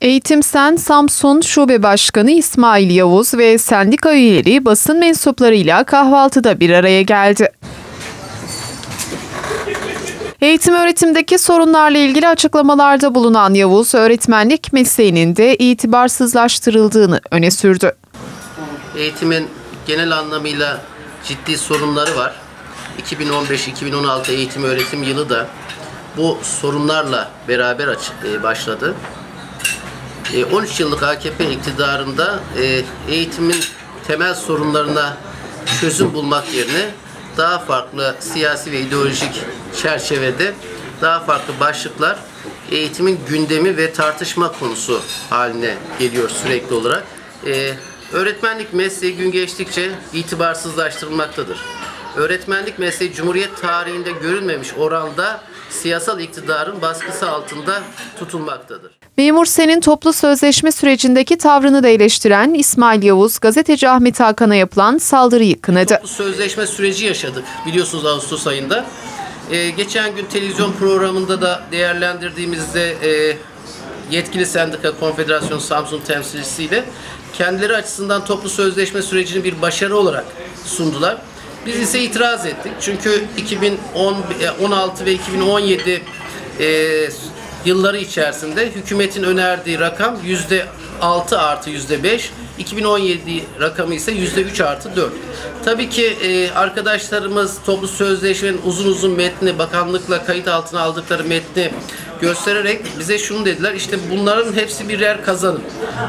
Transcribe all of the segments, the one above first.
Eğitim Sen Samsun Şube Başkanı İsmail Yavuz ve sendika üyeleri basın mensuplarıyla kahvaltıda bir araya geldi. Eğitim öğretimdeki sorunlarla ilgili açıklamalarda bulunan Yavuz, öğretmenlik mesleğinin de itibarsızlaştırıldığını öne sürdü. Eğitimin genel anlamıyla ciddi sorunları var. 2015-2016 eğitim öğretim yılı da bu sorunlarla beraber e, başladı. E, 13 yıllık AKP iktidarında e, eğitimin temel sorunlarına çözüm bulmak yerine daha farklı siyasi ve ideolojik çerçevede daha farklı başlıklar eğitimin gündemi ve tartışma konusu haline geliyor sürekli olarak. E, öğretmenlik mesleği gün geçtikçe itibarsızlaştırılmaktadır. Öğretmenlik mesleği Cumhuriyet tarihinde görülmemiş oranda siyasal iktidarın baskısı altında tutulmaktadır. Memur Sen'in toplu sözleşme sürecindeki tavrını da eleştiren İsmail Yavuz, gazeteci Ahmet Hakan'a yapılan saldırıyı kınadı. Toplu sözleşme süreci yaşadık biliyorsunuz Ağustos ayında. Ee, geçen gün televizyon programında da değerlendirdiğimizde e, yetkili sendika Konfederasyon Samsun temsilcisiyle kendileri açısından toplu sözleşme sürecini bir başarı olarak sundular. Biz ise itiraz ettik. Çünkü 2016 ve 2017 e, yılları içerisinde hükümetin önerdiği rakam yüzde 6 artı yüzde 5, 2017 rakamı ise yüzde 3 artı 4. Tabii ki e, arkadaşlarımız toplu sözleşmenin uzun uzun metni, bakanlıkla kayıt altına aldıkları metni göstererek bize şunu dediler. İşte bunların hepsi birer kazanım.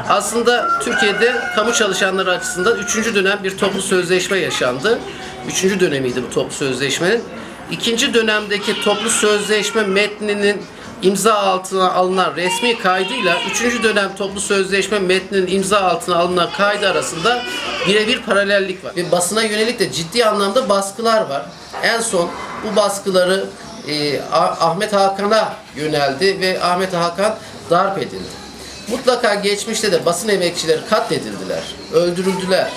Aslında Türkiye'de kamu çalışanları açısından üçüncü dönem bir toplu sözleşme yaşandı. Üçüncü dönemiydi bu toplu sözleşmenin. İkinci dönemdeki toplu sözleşme metninin imza altına alınan resmi kaydıyla üçüncü dönem toplu sözleşme metninin imza altına alınan kaydı arasında birebir paralellik var. Ve basına yönelik de ciddi anlamda baskılar var. En son bu baskıları e, Ahmet Hakan'a yöneldi ve Ahmet Hakan darp edildi. Mutlaka geçmişte de basın emekçileri katledildiler, öldürüldüler.